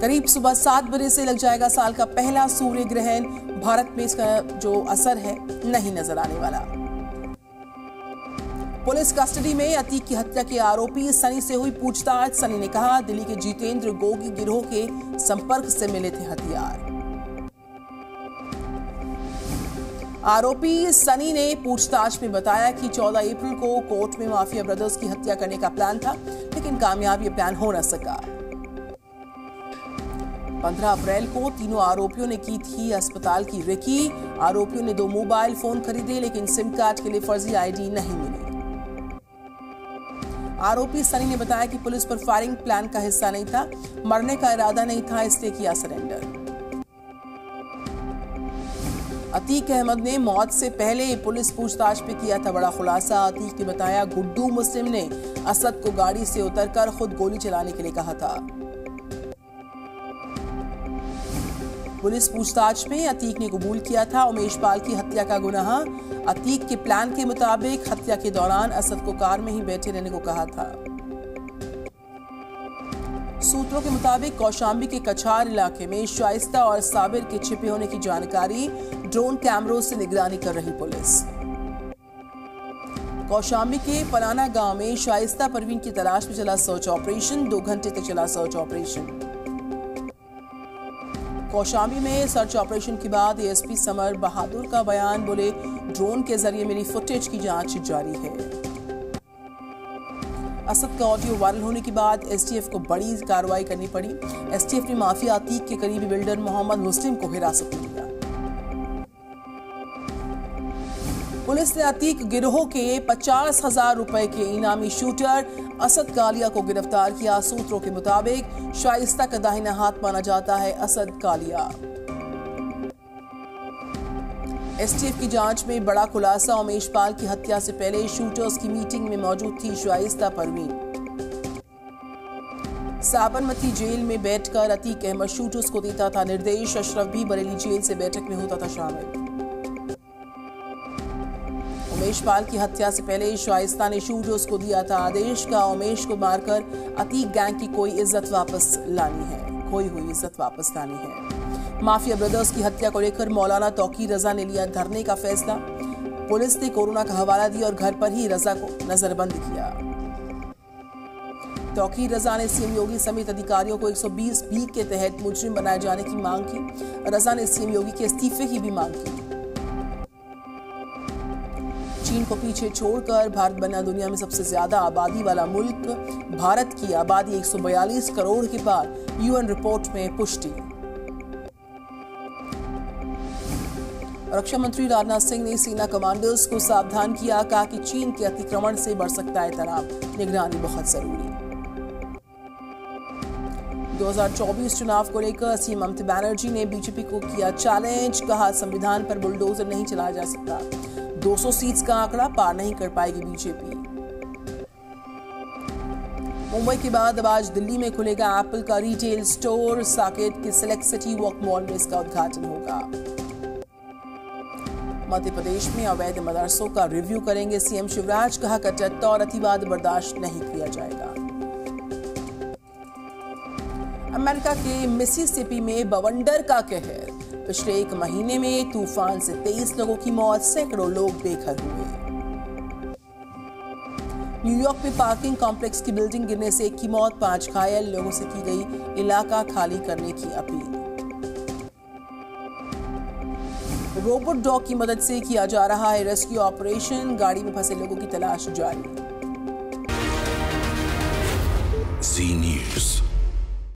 करीब सुबह सात बजे से लग जाएगा साल का पहला सूर्य ग्रहण। भारत में इसका जो असर है, नहीं नज़र आने वाला। पुलिस कस्टडी में अतीक की हत्या के आरोपी सनी से हुई पूछताछ। सनी ने कहा, दिल्ली के जितेंद्र गोगी गिरोह के संपर्क से मिले थे हथियार। आरोपी सनी ने पूछताछ में बताया कि 14 अप्रैल को कोर्ट में माफिया ब्रदर्स की हत्या करने का प्लान था, लेकिन कामयाब ये प्लान हो न सका। 15 अप्रैल को तीनों आरोपियों ने की थी अस्पताल की रिकी। आरोपियों ने दो मोबाइल फ़ोन खरीदे, लेकिन सिम कार्ड के लिए फर्जी आईडी नहीं मिली। आरोपी सनी ने बताया कि पुलिस पर फायरिंग प्लान का हिस्सा नहीं था, मरने का इरादा नहीं था, इसलिए किया सरेंडर। अतीक अहमद ने मौत से पहले पुलिस पूछताछ में किया था, बड़ा खुलासा। अतीक ने बताया, गुड्डू मुस्लिम ने असद को गाड़ी से उतरकर खुद गोली चलाने के लिए कहा था। पुलिस पूछताछ में अतीक ने कबूल किया था उमेश पाल की हत्या का गुनाह। अतीक के प्लान के मुताबिक हत्या के दौरान असद को कार में ही बैठे रहने को कहा था। सूत्रों के मुताबिक कौशाम्बी के कछार इलाके में शाइस्ता और साबिर के छिपे होने की जानकारी ड्रोन कैमरों से निगरानी कर रही पुलिस। कौशाम्बी के पलाना गाँव में शाइस्ता परवीन की तलाश में चला सर्च ऑपरेशन दो घंटे तक चला सर्च ऑपरेशन कौशाम्बी में सर्च ऑपरेशन के बाद एएसपी समर बहादुर का बयान बोले, ड्रोन के ज़रिए मिली फुटेज की जाँच जारी है। असद का ऑडियो वायरल होने के बाद एसटीएफ को बड़ी कार्रवाई करनी पड़ी। एसटीएफ ने माफिया अतीक के करीबी बिल्डर मोहम्मद मुस्लिम को हिरासत में लिया। पुलिस ने अतीक गिरोह के पचास हज़ार रुपए के इनामी शूटर असद कालिया को गिरफ़्तार किया। सूत्रों के मुताबिक, शाइस्ता का दाहिना हाथ माना जाता है असद कालिया। एसटीएफ की जाँच में बड़ा खुलासा। उमेश पाल की हत्या से पहले शूटर्स की मीटिंग में मौजूद थी शाइस्ता परवीन। साबरमती जेल में बैठकर अतीक अहमद शूटर्स को देता था निर्देश। अशरफ भी बरेली जेल से बैठक में होता था शामिल। उमेश पाल की हत्या से पहले शाइस्ता ने शूटर्स को दिया था आदेश। का उमेश को मारकर अतीक गैंग की कोई इज़्ज़त वापस लानी है? खोई हुई इज़्ज़त वापस लानी है। माफिया ब्रदर्स की हत्या को लेकर मौलाना तौकी रजा ने लिया धरने का फैसला। पुलिस ने कोरोना का हवाला दिया और घर पर ही रजा को नजरबंद किया। तौकी रजा ने सीएम योगी समेत अधिकारियों को 120 बी के तहत मुजरिम बनाए जाने की मांग की। रजा ने सीएम योगी के इस्तीफे की भी मांग की। चीन को पीछे छोड़कर भारत बना दुनिया में सबसे ज़्यादा आबादी वाला मुल्क, भारत की आबादी 142 करोड़ के पार यूएन रिपोर्ट में पुष्टि। रक्षा मंत्री राजनाथ सिंह ने सेना कमांडर्स को सावधान किया, कहा कि चीन के अतिक्रमण से बढ़ सकता है तनाव। निगरानी बहुत ज़रूरी। 2024 चुनाव को लेकर सीएम ममता बनर्जी ने बीजेपी को किया चैलेंज कहा, संविधान पर बुलडोजर नहीं चलाया जा सकता। 200 सीट्स का आंकड़ा पार नहीं कर पाएगी बीजेपी। मुंबई के बाद अब आज दिल्ली में खुलेगा एप्पल का रिटेल स्टोर साकेत के सिलेक्ट सिटी वॉक मॉल में इसका उद्घाटन होगा। मध्य प्रदेश में अवैध मदरसों का रिव्यू करेंगे सीएम शिवराज, कहा कटत्ता और अतिवाद बर्दाश्त नहीं किया जाएगा। अमेरिका के मिसिसिपी में बवंडर का कहर। पिछले एक महीने में तूफ़ान से 23 लोगों की मौत, सैकड़ों लोग बेघर हुए। न्यूयॉर्क में पार्किंग कॉम्प्लेक्स की बिल्डिंग गिरने से एक की मौत, पाँच घायल लोगों से की गई, इलाका खाली करने की अपील। रोबोट डॉग की मदद से किया जा रहा है रेस्क्यू ऑपरेशन, गाड़ी में फंसे लोगों की तलाश जारी। News.